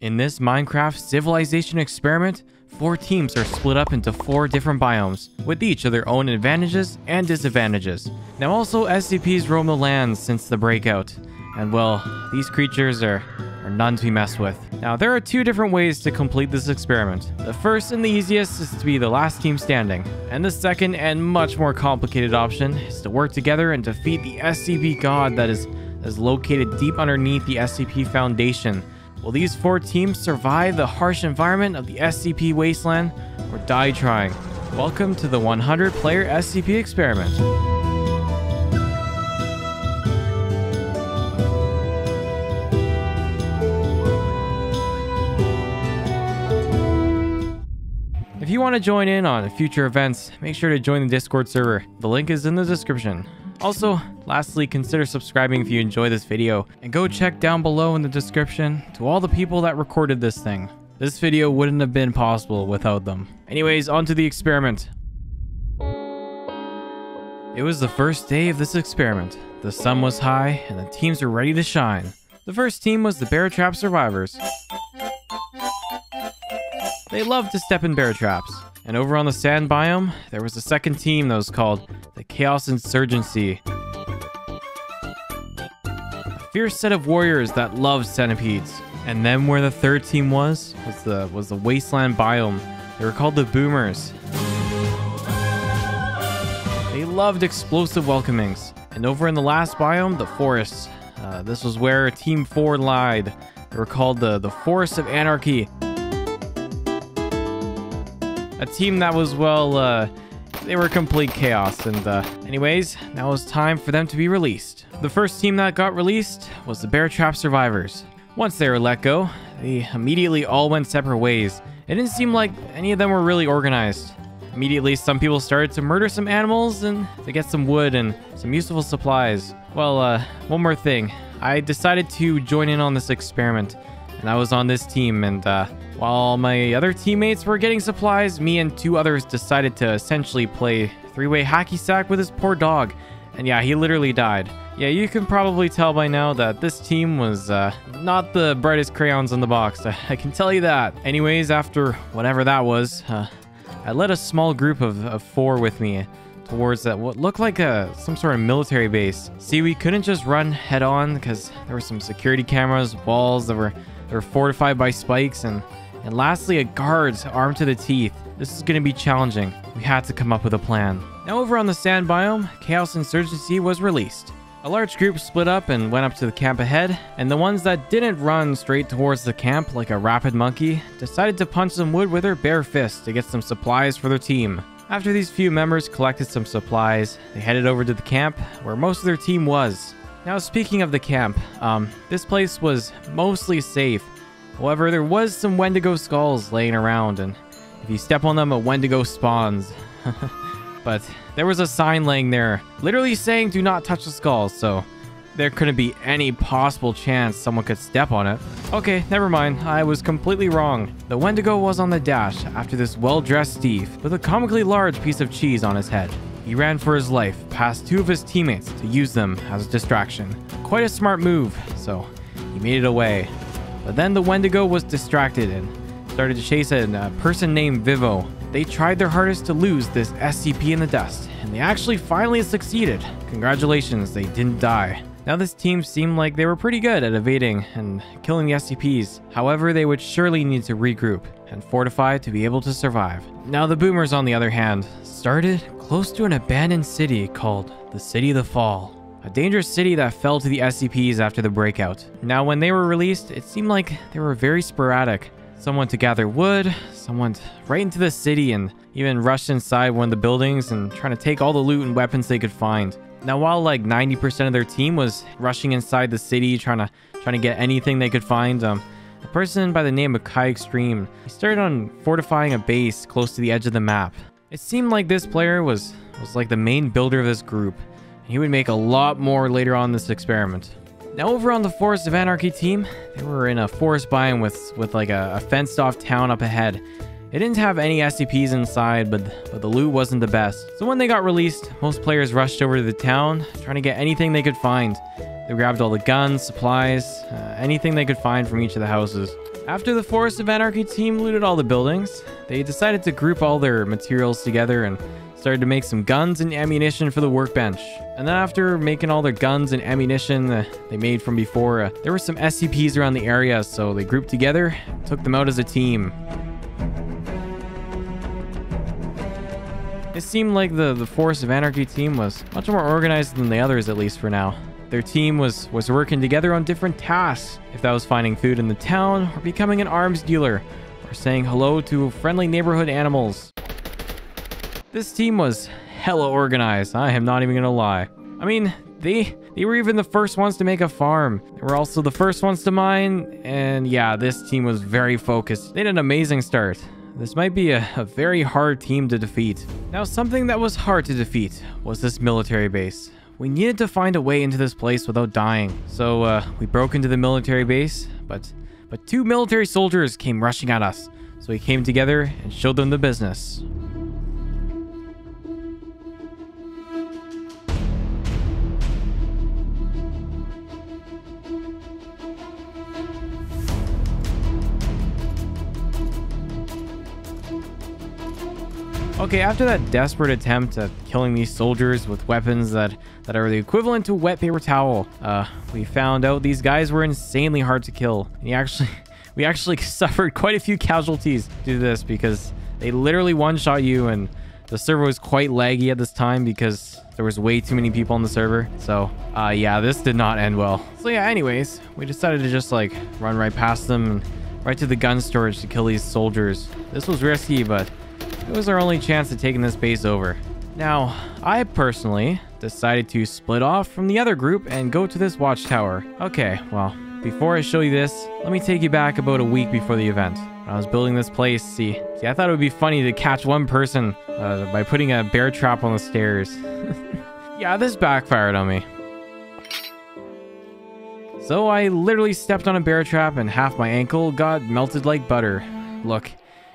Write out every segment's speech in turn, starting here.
In this Minecraft civilization experiment, four teams are split up into four different biomes, with each of their own advantages and disadvantages. Now also SCPs roam the lands since the breakout, and well, these creatures are, are none to be messed with. Now there are two different ways to complete this experiment. The first and the easiest is to be the last team standing, and the second and much more complicated option is to work together and defeat the SCP god that is, that is located deep underneath the SCP Foundation Will these four teams survive the harsh environment of the SCP Wasteland or die trying? Welcome to the 100 player SCP experiment. If you want to join in on future events, make sure to join the Discord server. The link is in the description. Also, lastly, consider subscribing if you enjoy this video, and go check down below in the description to all the people that recorded this thing. This video wouldn't have been possible without them. Anyways, on to the experiment. It was the first day of this experiment. The sun was high, and the teams were ready to shine. The first team was the Bear Trap Survivors. They loved to step in bear traps. And over on the sand biome, there was a second team that was called Chaos Insurgency. A fierce set of warriors that loved centipedes. And then where the third team was, was the was the wasteland biome. They were called the Boomers. They loved explosive welcomings. And over in the last biome, the forests. Uh, this was where Team 4 lied. They were called the, the Forest of Anarchy a team that was, well, uh, they were complete chaos. And, uh, anyways, now it's time for them to be released. The first team that got released was the Bear Trap Survivors. Once they were let go, they immediately all went separate ways. It didn't seem like any of them were really organized. Immediately, some people started to murder some animals and to get some wood and some useful supplies. Well, uh, one more thing. I decided to join in on this experiment, and I was on this team, and, uh, while my other teammates were getting supplies, me and two others decided to essentially play three-way hacky sack with his poor dog. And yeah, he literally died. Yeah, you can probably tell by now that this team was uh, not the brightest crayons in the box. I can tell you that. Anyways, after whatever that was, uh, I led a small group of, of four with me towards that what looked like a some sort of military base. See, we couldn't just run head on because there were some security cameras, walls that were, that were fortified by spikes, and and lastly, a guard armed to the teeth. This is going to be challenging. We had to come up with a plan. Now over on the sand biome, Chaos Insurgency was released. A large group split up and went up to the camp ahead, and the ones that didn't run straight towards the camp like a rapid monkey decided to punch some wood with their bare fists to get some supplies for their team. After these few members collected some supplies, they headed over to the camp where most of their team was. Now speaking of the camp, um, this place was mostly safe, However, there was some Wendigo skulls laying around, and if you step on them, a Wendigo spawns. but there was a sign laying there, literally saying do not touch the skulls, so there couldn't be any possible chance someone could step on it. Okay, never mind. I was completely wrong. The Wendigo was on the dash after this well-dressed Steve with a comically large piece of cheese on his head. He ran for his life, past two of his teammates to use them as a distraction. Quite a smart move, so he made it away. But then the Wendigo was distracted and started to chase a uh, person named Vivo. They tried their hardest to lose this SCP in the dust, and they actually finally succeeded. Congratulations, they didn't die. Now this team seemed like they were pretty good at evading and killing the SCPs. However, they would surely need to regroup and fortify to be able to survive. Now the Boomers, on the other hand, started close to an abandoned city called the City of the Fall a dangerous city that fell to the SCPs after the breakout. Now, when they were released, it seemed like they were very sporadic. Someone to gather wood, someone right into the city and even rushed inside one of the buildings and trying to take all the loot and weapons they could find. Now, while like 90% of their team was rushing inside the city, trying to trying to get anything they could find, um, a person by the name of Kai Extreme, he started on fortifying a base close to the edge of the map. It seemed like this player was was like the main builder of this group. He would make a lot more later on this experiment. Now over on the Forest of Anarchy team, they were in a forest biome with, with like a, a fenced off town up ahead. It didn't have any SCPs inside, but, but the loot wasn't the best. So when they got released, most players rushed over to the town, trying to get anything they could find. They grabbed all the guns, supplies, uh, anything they could find from each of the houses. After the Forest of Anarchy team looted all the buildings, they decided to group all their materials together and started to make some guns and ammunition for the workbench. And then after making all their guns and ammunition uh, they made from before, uh, there were some SCPs around the area, so they grouped together, took them out as a team. It seemed like the, the Forest of Anarchy team was much more organized than the others, at least for now. Their team was, was working together on different tasks, if that was finding food in the town, or becoming an arms dealer, or saying hello to friendly neighborhood animals. This team was hella organized, I am not even gonna lie. I mean, they they were even the first ones to make a farm. They were also the first ones to mine, and yeah, this team was very focused. They had an amazing start. This might be a, a very hard team to defeat. Now, something that was hard to defeat was this military base. We needed to find a way into this place without dying. So, uh, we broke into the military base, but but two military soldiers came rushing at us. So we came together and showed them the business. Okay, after that desperate attempt at killing these soldiers with weapons that, that are the equivalent to wet paper towel, uh, we found out these guys were insanely hard to kill. We actually, we actually suffered quite a few casualties due to this because they literally one-shot you and the server was quite laggy at this time because there was way too many people on the server. So, uh, yeah, this did not end well. So yeah, anyways, we decided to just like run right past them and right to the gun storage to kill these soldiers. This was risky, but it was our only chance at taking this base over. Now, I personally decided to split off from the other group and go to this watchtower. Okay, well, before I show you this, let me take you back about a week before the event. When I was building this place, see, see, I thought it would be funny to catch one person uh, by putting a bear trap on the stairs. yeah, this backfired on me. So I literally stepped on a bear trap and half my ankle got melted like butter. Look,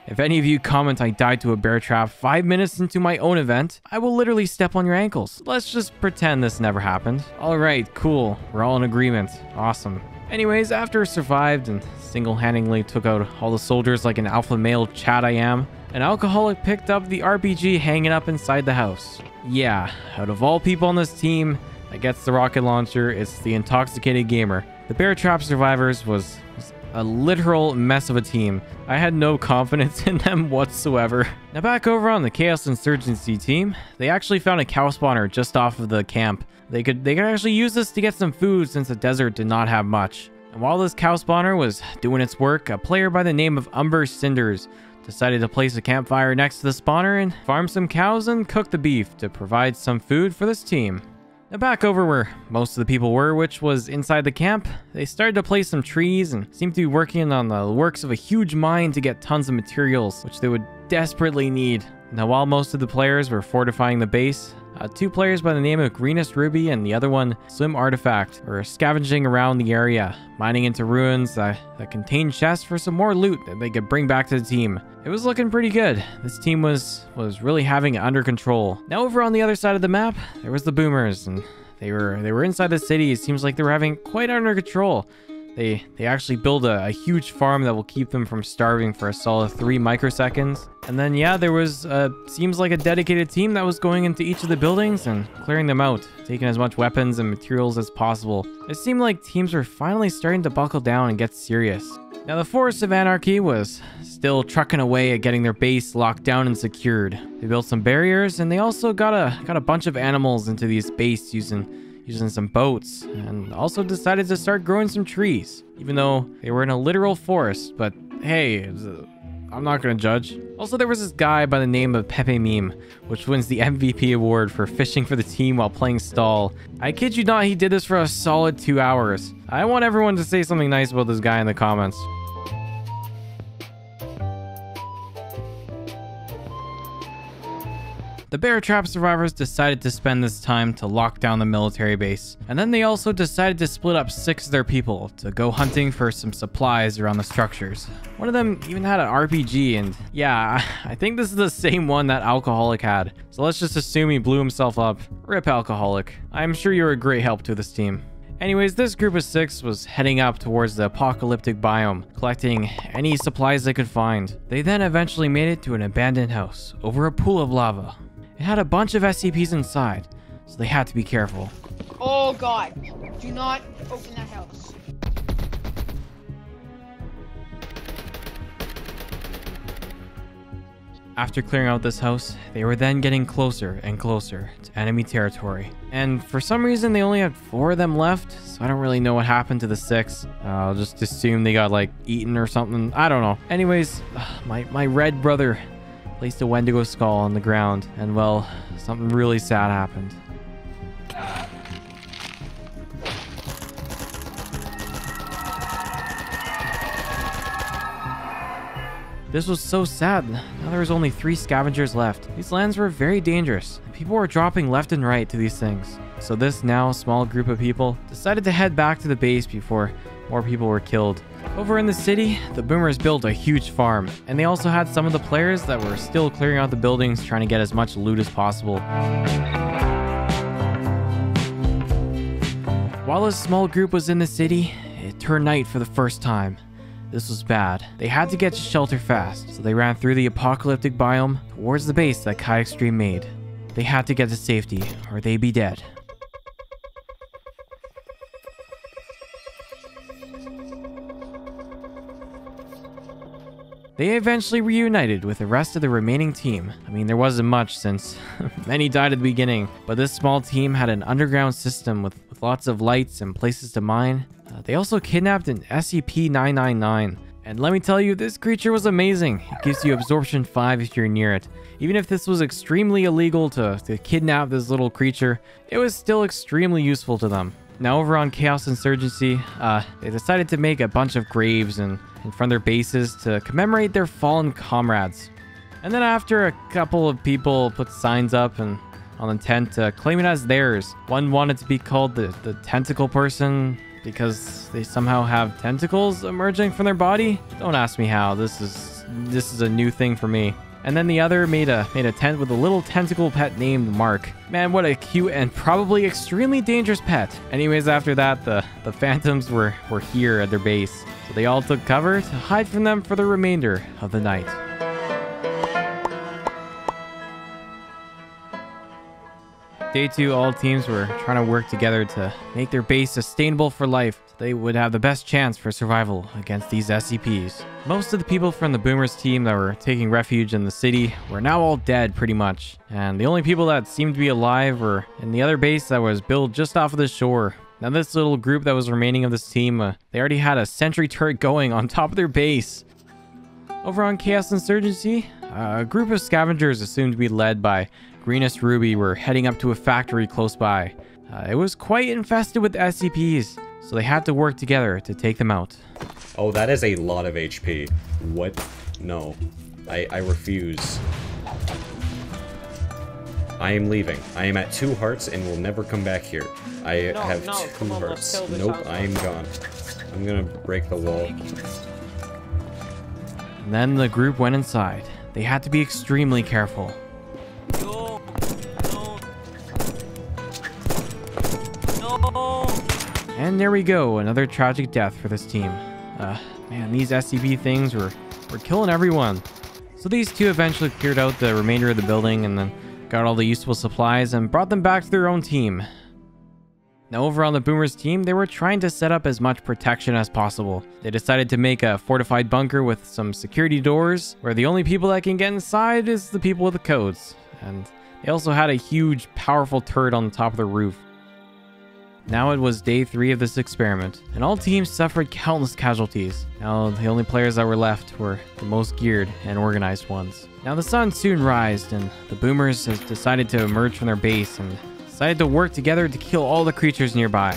if any of you comment I died to a bear trap five minutes into my own event, I will literally step on your ankles. Let's just pretend this never happened. Alright, cool. We're all in agreement. Awesome. Anyways, after survived and single-handedly took out all the soldiers like an alpha male Chad I am, an alcoholic picked up the RPG hanging up inside the house. Yeah, out of all people on this team that gets the rocket launcher, it's the intoxicated gamer. The bear trap survivors was, was a literal mess of a team. I had no confidence in them whatsoever. Now back over on the Chaos Insurgency team, they actually found a cow spawner just off of the camp. They could they could actually use this to get some food since the desert did not have much. And while this cow spawner was doing its work, a player by the name of Umber Cinders decided to place a campfire next to the spawner and farm some cows and cook the beef to provide some food for this team. Back over where most of the people were, which was inside the camp, they started to place some trees and seemed to be working on the works of a huge mine to get tons of materials, which they would desperately need. Now while most of the players were fortifying the base, uh, two players by the name of Greenest Rubi and the other one, Slim Artifact, were scavenging around the area, mining into ruins that, that contained chests for some more loot that they could bring back to the team. It was looking pretty good. This team was, was really having it under control. Now over on the other side of the map, there was the Boomers, and they were they were inside the city. It seems like they were having quite under control. They they actually build a, a, huge farm that will keep them from starving for a solid three microseconds. And then yeah, there was uh, seems like a dedicated team that was going into each of the buildings and clearing them out, taking as much weapons and materials as possible. It seemed like teams were finally starting to buckle down and get serious. Now the Forest of Anarchy was still trucking away at getting their base locked down and secured. They built some barriers and they also got a got a bunch of animals into these base using using some boats, and also decided to start growing some trees, even though they were in a literal forest. But hey, uh, I'm not gonna judge. Also, there was this guy by the name of Pepe Meme, which wins the MVP award for fishing for the team while playing stall. I kid you not, he did this for a solid two hours. I want everyone to say something nice about this guy in the comments. The bear trap survivors decided to spend this time to lock down the military base, and then they also decided to split up six of their people to go hunting for some supplies around the structures. One of them even had an RPG, and yeah, I think this is the same one that Alcoholic had, so let's just assume he blew himself up. Rip Alcoholic. I'm sure you're a great help to this team. Anyways, this group of six was heading up towards the apocalyptic biome, collecting any supplies they could find. They then eventually made it to an abandoned house over a pool of lava. It had a bunch of SCPs inside, so they had to be careful. Oh god, do not open that house. After clearing out this house, they were then getting closer and closer to enemy territory. And for some reason, they only had four of them left, so I don't really know what happened to the six. Uh, I'll just assume they got, like, eaten or something. I don't know. Anyways, my, my red brother placed a Wendigo skull on the ground, and well, something really sad happened. This was so sad. Now there was only three scavengers left. These lands were very dangerous. And people were dropping left and right to these things. So this now small group of people decided to head back to the base before more people were killed. Over in the city, the boomers built a huge farm, and they also had some of the players that were still clearing out the buildings trying to get as much loot as possible. While a small group was in the city, it turned night for the first time. This was bad. They had to get to shelter fast, so they ran through the apocalyptic biome towards the base that Kai Extreme made. They had to get to safety, or they'd be dead. They eventually reunited with the rest of the remaining team. I mean, there wasn't much since many died at the beginning, but this small team had an underground system with, with lots of lights and places to mine. Uh, they also kidnapped an SCP-999. And let me tell you, this creature was amazing. It gives you absorption 5 if you're near it. Even if this was extremely illegal to, to kidnap this little creature, it was still extremely useful to them. Now over on Chaos Insurgency, uh, they decided to make a bunch of graves in, in front of their bases to commemorate their fallen comrades. And then after a couple of people put signs up and on the tent to claim it as theirs, one wanted to be called the, the Tentacle Person, because they somehow have tentacles emerging from their body. Don't ask me how. This is this is a new thing for me. And then the other made a made a tent with a little tentacle pet named Mark. Man, what a cute and probably extremely dangerous pet. Anyways, after that, the, the phantoms were, were here at their base. So they all took cover to hide from them for the remainder of the night. Day two, all teams were trying to work together to make their base sustainable for life so they would have the best chance for survival against these SCPs. Most of the people from the Boomers team that were taking refuge in the city were now all dead pretty much, and the only people that seemed to be alive were in the other base that was built just off of the shore. Now this little group that was remaining of this team, uh, they already had a sentry turret going on top of their base. Over on Chaos Insurgency, uh, a group of scavengers assumed to be led by Greenest Rubi were heading up to a factory close by. Uh, it was quite infested with SCPs, so they had to work together to take them out. Oh, that is a lot of HP. What? No. I, I refuse. I am leaving. I am at two hearts and will never come back here. I No, have no, two on, hearts. let's kill this Nope, I am gone. I'm gonna break the wall. And then the group went inside. They had to be extremely careful. No. And there we go, another tragic death for this team. Uh, man, these SCP things were, were killing everyone. So these two eventually cleared out the remainder of the building and then got all the useful supplies and brought them back to their own team. Now over on the Boomers team, they were trying to set up as much protection as possible. They decided to make a fortified bunker with some security doors, where the only people that can get inside is the people with the codes. And they also had a huge, powerful turret on the top of the roof. Now it was day three of this experiment, and all teams suffered countless casualties. Now the only players that were left were the most geared and organized ones. Now the sun soon rised, and the boomers has decided to emerge from their base and decided to work together to kill all the creatures nearby.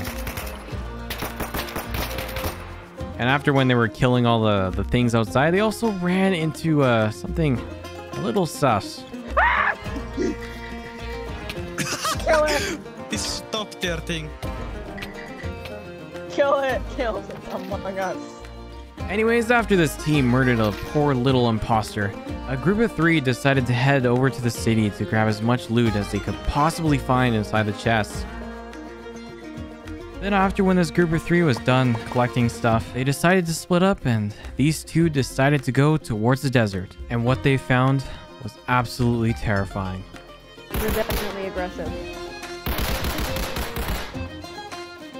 And after when they were killing all the, the things outside, they also ran into uh, something a little sus. Kill it! Stop their thing. Kill it! Kill it among us. Anyways, after this team murdered a poor little imposter, a group of three decided to head over to the city to grab as much loot as they could possibly find inside the chests. Then after when this group of three was done collecting stuff, they decided to split up and these two decided to go towards the desert. And what they found was absolutely terrifying. They're definitely aggressive.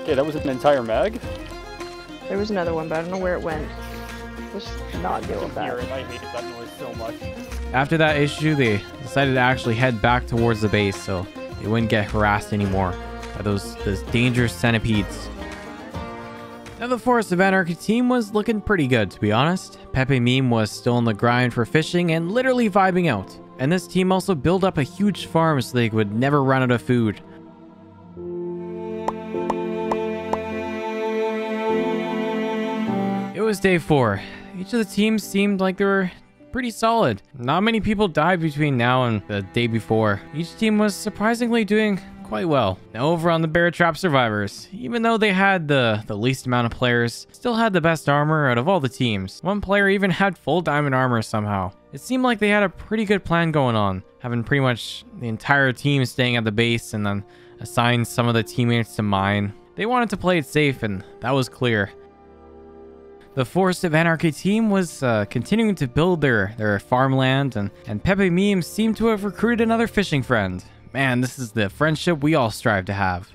Okay, that was an entire mag. There was another one, but I don't know where it went. Just not deal with that. I hated that noise so much. After that issue, they decided to actually head back towards the base so they wouldn't get harassed anymore by those, those dangerous centipedes. Now the Forest of Anarchy team was looking pretty good, to be honest. Pepe Meme was still on the grind for fishing and literally vibing out. And this team also built up a huge farm so they would never run out of food. Was day four. Each of the teams seemed like they were pretty solid. Not many people died between now and the day before. Each team was surprisingly doing quite well. Now over on the Bear Trap Survivors, even though they had the, the least amount of players, still had the best armor out of all the teams. One player even had full diamond armor somehow. It seemed like they had a pretty good plan going on, having pretty much the entire team staying at the base and then assign some of the teammates to mine. They wanted to play it safe and that was clear. The Forest of Anarchy team was uh, continuing to build their, their farmland, and, and Pepe Meme seemed to have recruited another fishing friend. Man, this is the friendship we all strive to have.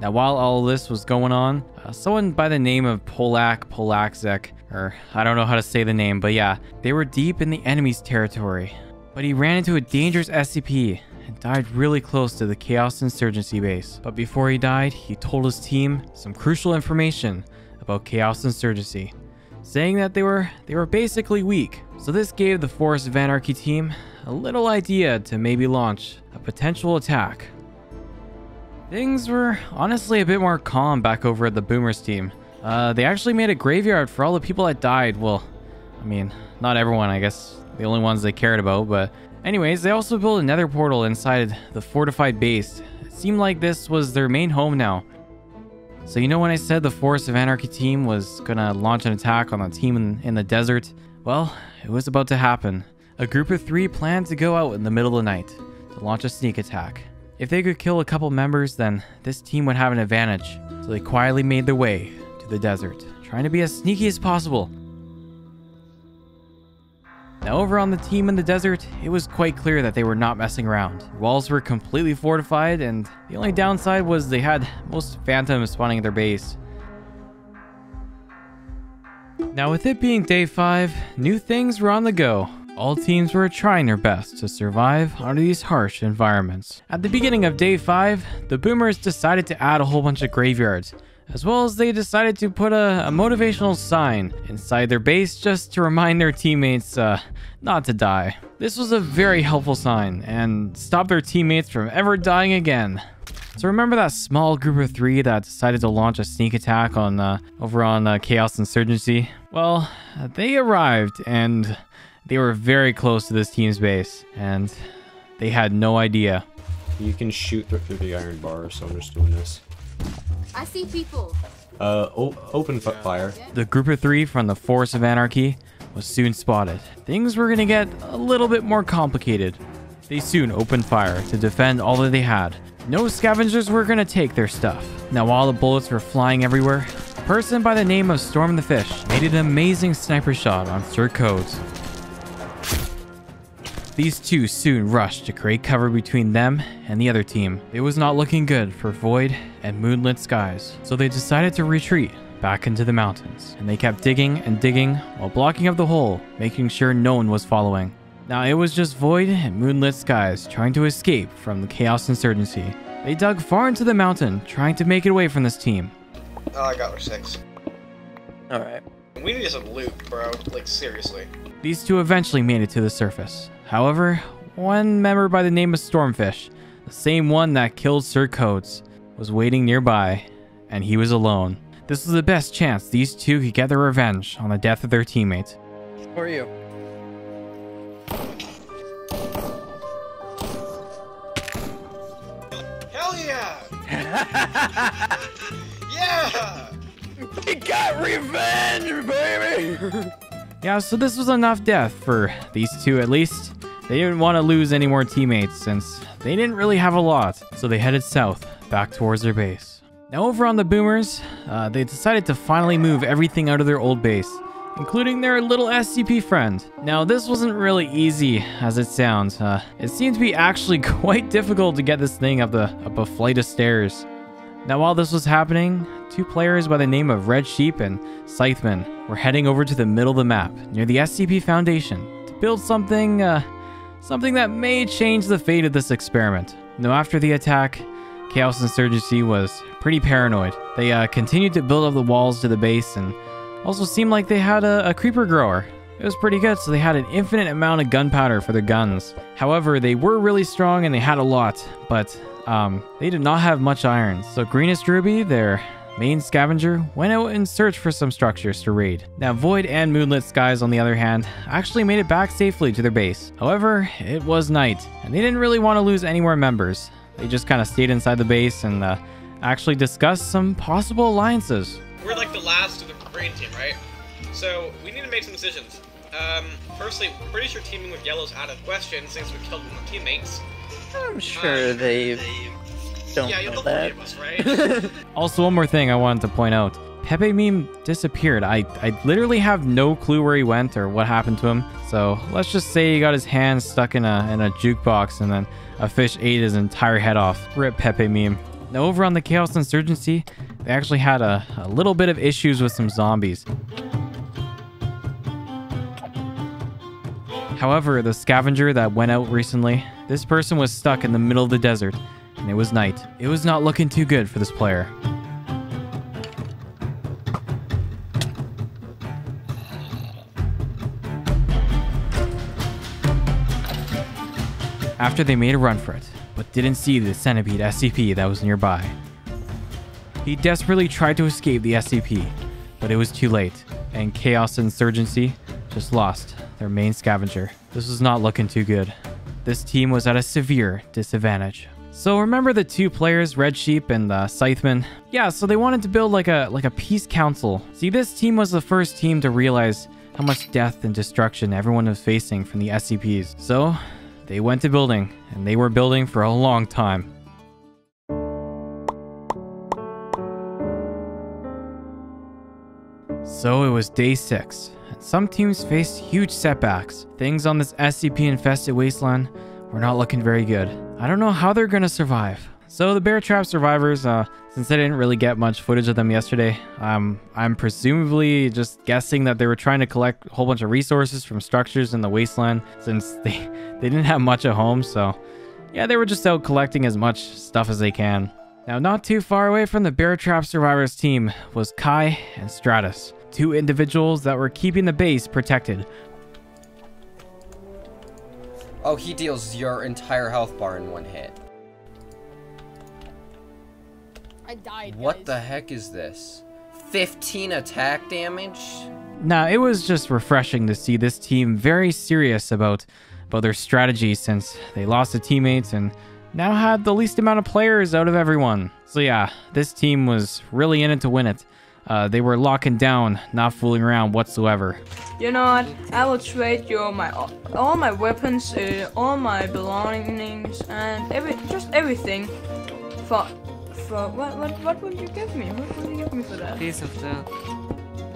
Now, while all this was going on, uh, someone by the name of Polak Polakzek, or I don't know how to say the name, but yeah, they were deep in the enemy's territory. But he ran into a dangerous SCP and died really close to the Chaos Insurgency base. But before he died, he told his team some crucial information about Chaos Insurgency, saying that they were they were basically weak. So this gave the Forest of Anarchy team a little idea to maybe launch a potential attack. Things were honestly a bit more calm back over at the Boomers team. Uh, they actually made a graveyard for all the people that died. Well, I mean, not everyone, I guess. The only ones they cared about, but anyways, they also built a nether portal inside the fortified base. It seemed like this was their main home now. So you know when I said the Forest of Anarchy team was gonna launch an attack on a team in, in the desert? Well, it was about to happen. A group of three planned to go out in the middle of the night to launch a sneak attack. If they could kill a couple members, then this team would have an advantage. So they quietly made their way to the desert, trying to be as sneaky as possible. Now over on the team in the desert, it was quite clear that they were not messing around. Walls were completely fortified, and the only downside was they had most phantoms spawning at their base. Now with it being day 5, new things were on the go. All teams were trying their best to survive under these harsh environments. At the beginning of day 5, the Boomers decided to add a whole bunch of graveyards, as well as they decided to put a, a motivational sign inside their base just to remind their teammates uh, not to die. This was a very helpful sign and stopped their teammates from ever dying again. So remember that small group of three that decided to launch a sneak attack on uh, over on uh, Chaos Insurgency? Well, they arrived and they were very close to this team's base, and they had no idea. You can shoot through, the iron bar, so I'm just doing this. I see people. Uh, o open f- fire. The group of three from the Forest of Anarchy was soon spotted. Things were gonna get a little bit more complicated. They soon opened fire to defend all that they had. No scavengers were gonna take their stuff. Now while the bullets were flying everywhere, a person by the name of Storm the Fish made an amazing sniper shot on Sir Codes. These two soon rushed to create cover between them and the other team. It was not looking good for Void and Moonlit Skies, so they decided to retreat back into the mountains. And they kept digging and digging while blocking up the hole, making sure no one was following. Now it was just Void and Moonlit Skies trying to escape from the Chaos Insurgency. They dug far into the mountain, trying to make it away from this team. Oh, I got her six. Alright. We need some loot, bro. Like, seriously. These two eventually made it to the surface. However, one member by the name of Stormfish, the same one that killed Sir Coates, was waiting nearby, and he was alone. This was the best chance these two could get their revenge on the death of their teammate. Who are you? Hell yeah! yeah! We got revenge, baby! Yeah, so this was enough death for these two at least. They didn't want to lose any more teammates since they didn't really have a lot, so they headed south, back towards their base. Now, over on the Boomers, uh, they decided to finally move everything out of their old base, including their little SCP friend. Now, this wasn't really easy as it sounds. Uh, it seemed to be actually quite difficult to get this thing up, the, up a flight of stairs. Now, while this was happening, two players by the name of Red Sheep and Scythmon were heading over to the middle of the map near the SCP Foundation to build something, uh, something that may change the fate of this experiment. Now, after the attack, Chaos Insurgency was pretty paranoid. They uh, continued to build up the walls to the base and also seemed like they had a, a creeper grower. It was pretty good, so they had an infinite amount of gunpowder for their guns. However, they were really strong and they had a lot, but um, they did not have much iron. So Greenest Rubi, their main scavenger, went out in search for some structures to raid. Now Void and Moonlit Skies, on the other hand, actually made it back safely to their base. However, it was night, and they didn't really want to lose any more members. They just kind of stayed inside the base and uh, actually discussed some possible alliances. We're like the last of the green team, right? So we need to make some decisions. Um, firstly, pretty sure teaming with yellow's out of question since we killed one of the teammates. I'm sure they don't yeah, you'll know know that. of us, right? Also, one more thing I wanted to point out. Pepe meme disappeared. I, I literally have no clue where he went or what happened to him. So let's just say he got his hand stuck in a in a jukebox and then a fish ate his entire head off. Rip Pepe meme. Now over on the Chaos Insurgency, they actually had a, a little bit of issues with some zombies. However, the scavenger that went out recently, this person was stuck in the middle of the desert, and it was night. It was not looking too good for this player. After they made a run for it, but didn't see the centipede SCP that was nearby. He desperately tried to escape the SCP, but it was too late, and Chaos Insurgency just lost their main scavenger. This was not looking too good. This team was at a severe disadvantage. So remember the two players, Red Sheep and uh, Scythmon? Yeah, so they wanted to build like a like a peace council. See, this team was the first team to realize how much death and destruction everyone was facing from the SCPs. So they went to building, and they were building for a long time. So it was day six, and some teams faced huge setbacks. Things on this SCP infested wasteland were not looking very good. I don't know how they're gonna survive. So the bear trap survivors, uh, since I didn't really get much footage of them yesterday, um, I'm presumably just guessing that they were trying to collect a whole bunch of resources from structures in the wasteland, since they they didn't have much at home. So yeah, they were just out collecting as much stuff as they can. Now, not too far away from the bear trap survivors team was Kai and Stratus, two individuals that were keeping the base protected Oh, he deals your entire health bar in one hit. I died. What guys. the heck is this? 15 attack damage? Now, it was just refreshing to see this team very serious about about their strategy since they lost a teammates and now had the least amount of players out of everyone. So yeah, this team was really in it to win it. Uh, they were locking down, not fooling around whatsoever. You know what? I will trade you my all my weapons, uh, all my belongings, and every just everything for for what what what would you give me? What would you give me for that? Piece of dirt.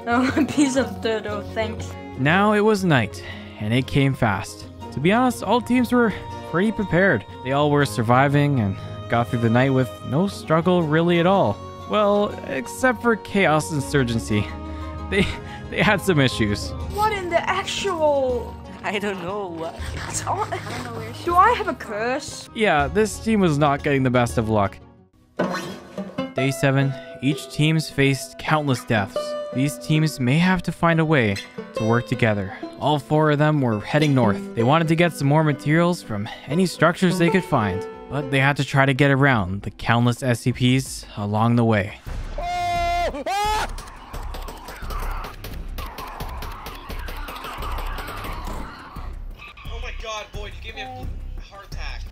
Oh, a piece of dirt. Oh, thanks. Now it was night, and it came fast. To be honest, all teams were pretty prepared. They all were surviving and got through the night with no struggle really at all. Well, except for Chaos Insurgency. They they had some issues. What in the actual? I don't know what. Oh, do I have a curse? Yeah, this team was not getting the best of luck. Day 7, each team's faced countless deaths. These teams may have to find a way to work together. All four of them were heading north. They wanted to get some more materials from any structures they could find, but they had to try to get around the countless SCPs along the way. oh my god, Boyd, you gave me a heart attack.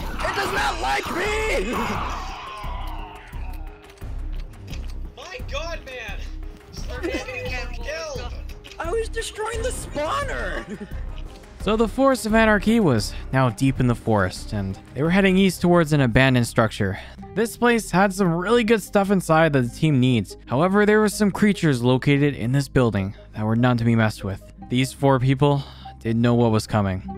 It does not like me! My god, man! Start getting killed! I was destroying the spawner! So the Forest of Anarchy was now deep in the forest, and they were heading east towards an abandoned structure. This place had some really good stuff inside that the team needs. However, there were some creatures located in this building that were not to be messed with. These four people didn't know what was coming.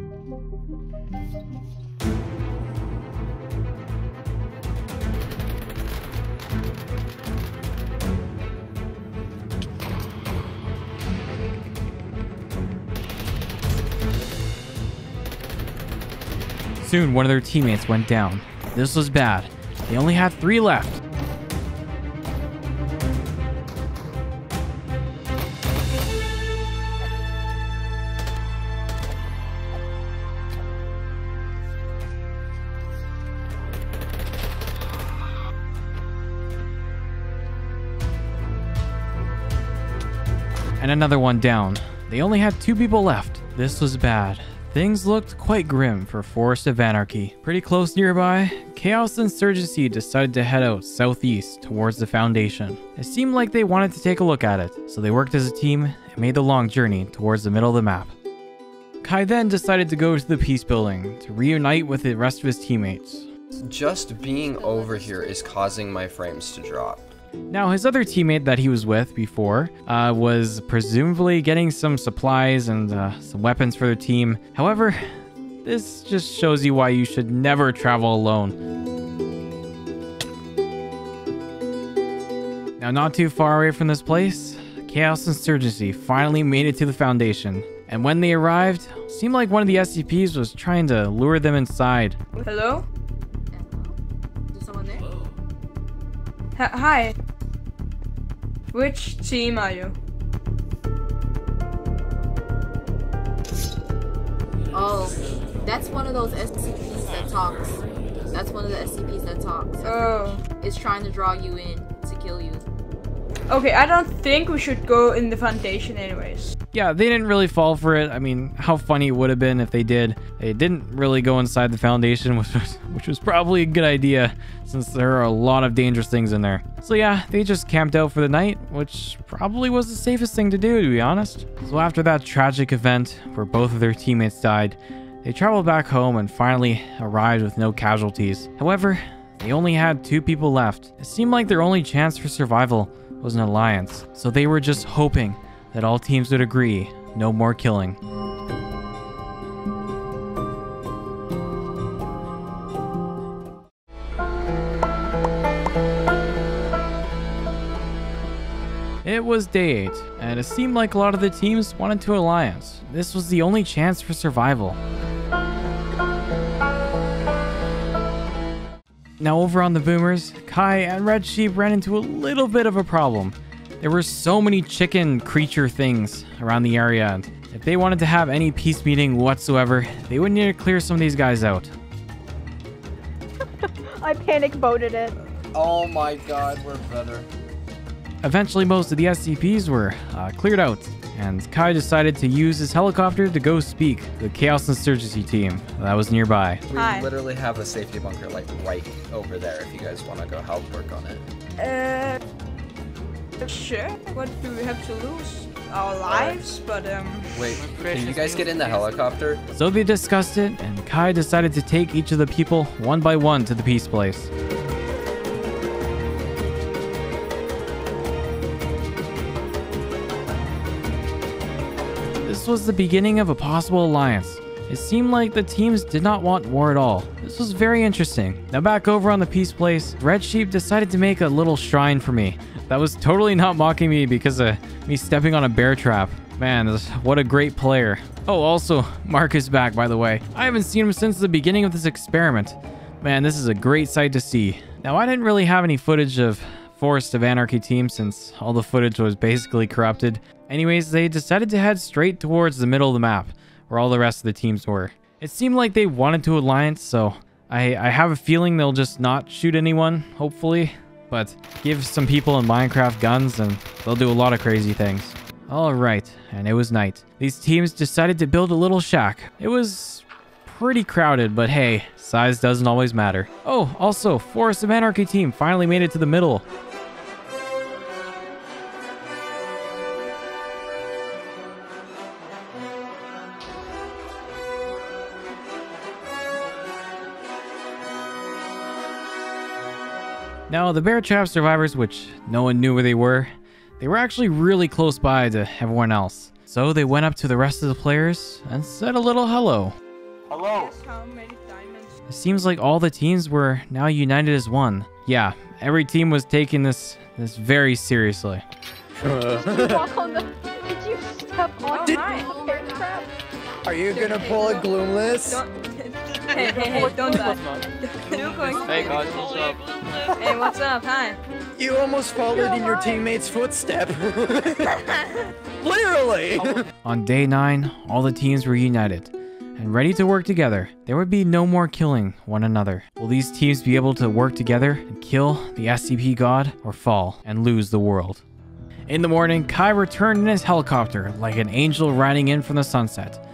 Soon, one of their teammates went down. This was bad. They only had three left. And another one down. They only had two people left. This was bad. Things looked quite grim for Forest of Anarchy. Pretty close nearby, Chaos Insurgency decided to head out southeast towards the Foundation. It seemed like they wanted to take a look at it, so they worked as a team and made the long journey towards the middle of the map. Kai then decided to go to the Peace Building to reunite with the rest of his teammates. Just being over here is causing my frames to drop. Now, his other teammate that he was with before uh, was presumably getting some supplies and uh, some weapons for their team. However, this just shows you why you should never travel alone. Now, not too far away from this place, Chaos Insurgency finally made it to the Foundation. And when they arrived, seemed like one of the SCPs was trying to lure them inside. Hello? H hi. Which team are you? Oh, that's one of those SCPs that talks. That's one of the SCPs that talks. Oh. It's trying to draw you in to kill you. Okay, I don't think we should go in the foundation anyways. Yeah, they didn't really fall for it. I mean, how funny it would have been if they did. They didn't really go inside the foundation, which was, which was probably a good idea since there are a lot of dangerous things in there. So yeah, they just camped out for the night, which probably was the safest thing to do, to be honest. So after that tragic event where both of their teammates died, they traveled back home and finally arrived with no casualties. However, they only had two people left. It seemed like their only chance for survival was an alliance, so they were just hoping that all teams would agree no more killing. It was day 8, and it seemed like a lot of the teams wanted to alliance. This was the only chance for survival. Now over on the Boomers, Kai and Red Sheep ran into a little bit of a problem. There were so many chicken creature things around the area, and if they wanted to have any peace meeting whatsoever, they would need to clear some of these guys out. I panic boated it. Oh my god, we're better. Eventually, most of the SCPs were uh, cleared out, and Kai decided to use his helicopter to go speak to the Chaos Insurgency team that was nearby. We Hi. literally have a safety bunker like right over there if you guys want to go help work on it. Uh, sure. What do we have to lose? Our lives, but um. Wait, can you guys get in the helicopter? So they discussed it, and Kai decided to take each of the people one by one to the peace place. This was the beginning of a possible alliance. It seemed like the teams did not want war at all. This was very interesting. Now back over on the peace place, Red Sheep decided to make a little shrine for me. That was totally not mocking me because of me stepping on a bear trap. Man, what a great player. Oh, also, Mark is back, by the way. I haven't seen him since the beginning of this experiment. Man, this is a great sight to see. Now, I didn't really have any footage of Forest of Anarchy team since all the footage was basically corrupted. Anyways, they decided to head straight towards the middle of the map, where all the rest of the teams were. It seemed like they wanted to alliance, so I, I have a feeling they'll just not shoot anyone, hopefully. But give some people in Minecraft guns and they'll do a lot of crazy things. Alright, and it was night. These teams decided to build a little shack. It was pretty crowded, but hey, Size doesn't always matter. Oh, also, Forest of Anarchy team finally made it to the middle. Now, the bear trap survivors, which no one knew where they were, they were actually really close by to everyone else. So they went up to the rest of the players and said a little hello. Hello. How many diamonds? It seems like all the teams were now united as one. Yeah, every team was taking this this very seriously. Did you walk on the? Did you step on Did- the bear trap? Are you gonna pull a gloomless? Don't. hey, hey, hey, don't die. You're going to- Hey guys, what's up? Hey, what's up? Hi. You almost followed in your teammate's footstep. Literally. On day 9, all the teams were united and ready to work together. There would be no more killing one another. Will these teams be able to work together and kill the SCP god or fall and lose the world? In the morning, Kai returned in his helicopter like an angel riding in from the sunset.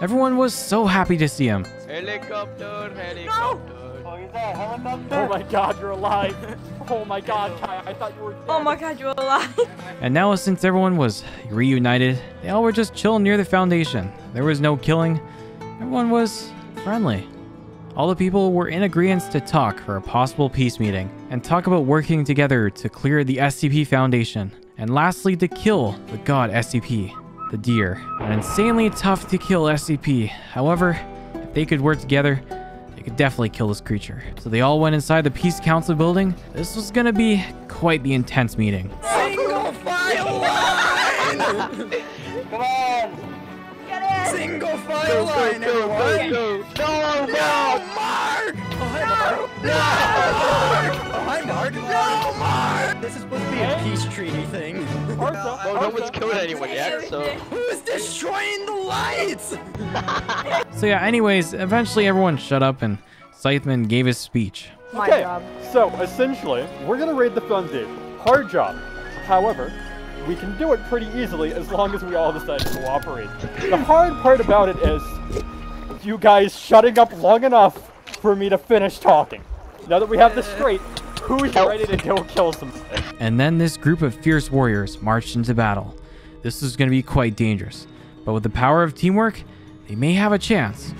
Everyone was so happy to see him. Helicopter, helicopter. Oh my god, you're alive. Oh my god, Kai, I thought you were dead. Oh my god, you're alive. And now, since everyone was reunited, they all were just chilling near the foundation. There was no killing. Everyone was friendly. All the people were in agreement to talk for a possible peace meeting and talk about working together to clear the SCP Foundation. And lastly, to kill the god SCP, the deer. An insanely tough to kill SCP. However, if they could work together, they could definitely kill this creature. So they all went inside the Peace Council building. This was gonna be quite the intense meeting. Single file line. Come on! Single file line, everyone. No, no, Mark. No, no, Mark. Oh, hi, Mark. No, Mark. This is supposed to be a peace treaty thing. Arthur, Well, no one's killed anyone yet, so... Who's destroying the lights? So yeah, anyways, eventually everyone shut up and Scythmon gave his speech. My okay, job. so essentially, we're gonna raid the foundation. Hard job. However, we can do it pretty easily as long as we all decide to cooperate. The hard part about it is you guys shutting up long enough for me to finish talking. Now that we have this straight, who's ready to go kill something? And then this group of fierce warriors marched into battle. This is going to be quite dangerous, but with the power of teamwork, they may have a chance.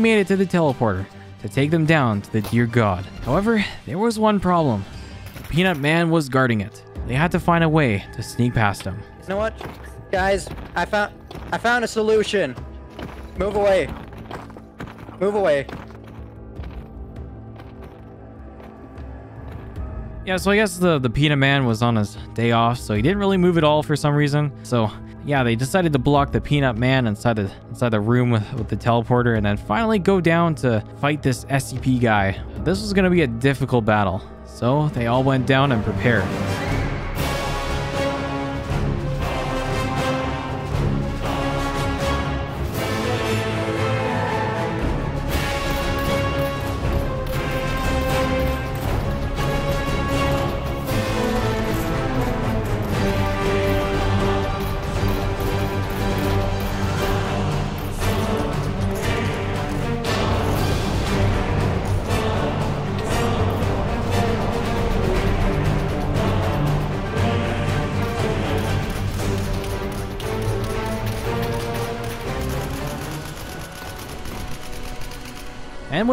Made it to the teleporter to take them down to the deer god. However, there was one problem. The Peanut Man was guarding it. They had to find a way to sneak past him. You know what, guys? I found I found a solution. Move away. Move away. Yeah, so I guess the, the Peanut Man was on his day off, so he didn't really move at all for some reason. So yeah, they decided to block the Peanut Man inside the inside the room with, with the teleporter and then finally go down to fight this SCP guy. This was gonna be a difficult battle. So they all went down and prepared.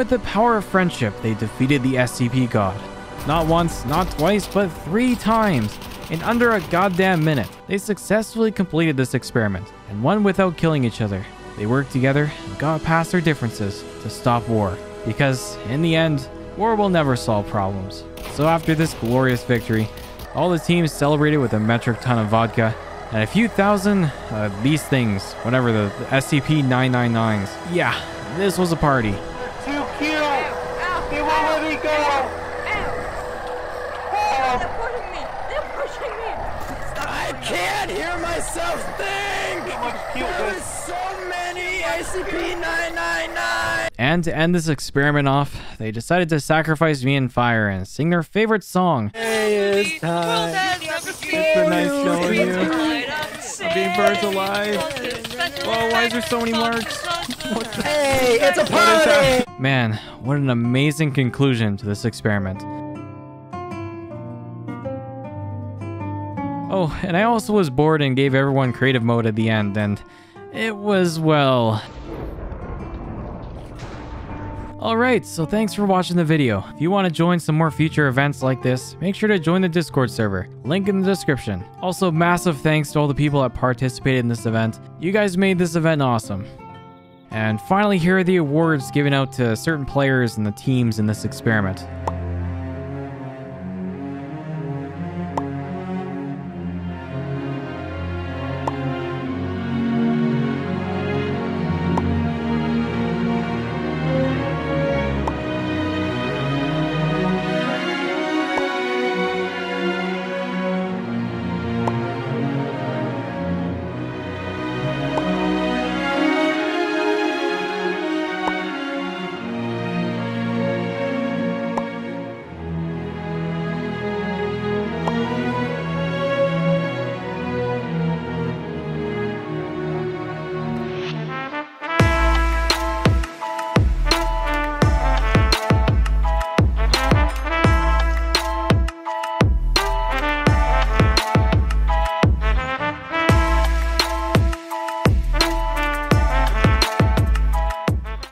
With the power of friendship, they defeated the SCP god. Not once, not twice, but three times. In under a goddamn minute, they successfully completed this experiment, and one without killing each other. They worked together and got past their differences to stop war, because in the end, war will never solve problems. So after this glorious victory, all the teams celebrated with a metric ton of vodka and a few thousand uh, these things, whatever the, the SCP-999s. Yeah, this was a party. Hear myself think! There is so many SCP-999! And to end this experiment off, they decided to sacrifice me in fire and sing their favorite song. Hey, it's time. It's been nice showing you. Being birds alive. Whoa, why is there so many marks? Hey, it's a party! Man, what an amazing conclusion to this experiment. Oh, and I also was bored and gave everyone creative mode at the end, and it was, well... Alright, so thanks for watching the video. If you want to join some more future events like this, make sure to join the Discord server. Link in the description. Also, massive thanks to all the people that participated in this event. You guys made this event awesome. And finally, here are the awards given out to certain players and the teams in this experiment.